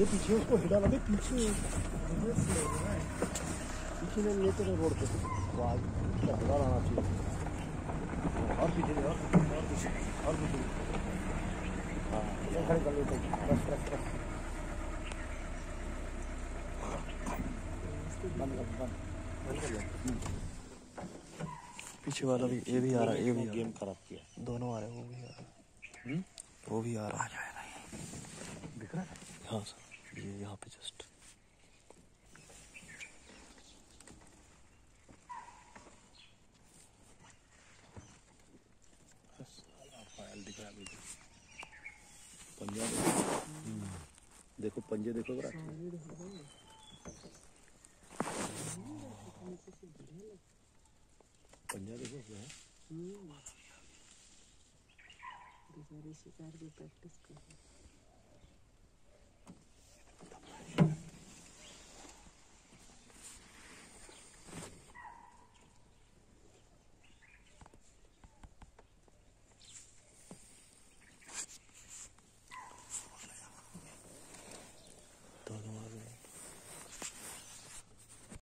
ये पीछे उसको हिला लगे पीछे। पीछे नहीं लेते रहे रोड पे। तो आगे टकरा आना चाहिए। और पीछे और और पीछे और पीछे। हाँ ये खड़े कर लेते बस बस बस। बंद कर बंद। बंद कर लो पीछे वाला भी ये भी आ रहा है ये भी गेम खराब किया। दोनों आ रहे हैं वो भी आ रहा है। हम्म? वो भी आ रहा है। दिख रहा है? हाँ सर। यहाँ पे जस्ट दिख। रहा है अभी तो। पंजा देखो देखो पंजे देखो पंजा देखो क्या शिकार की प्रैक्टिस कर हैं।